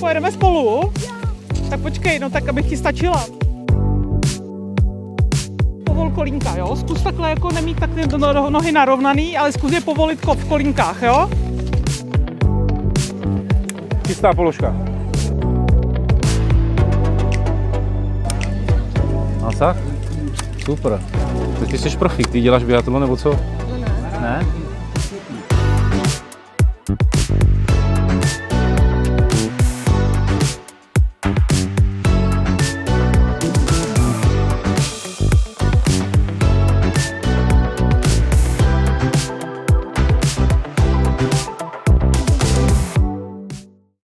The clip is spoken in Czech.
Pojedeme spolu? Tak počkej, no tak abych ti stačila. Povol kolínka, jo? Zkus takhle jako nemít tak no- nohy narovnaný, ale zkus je povolit kop v kolínkách, jo? Čistá položka. A tak? Super. Ty, ty jsi profík, ty děláš biatlon nebo co? Ne. Ne?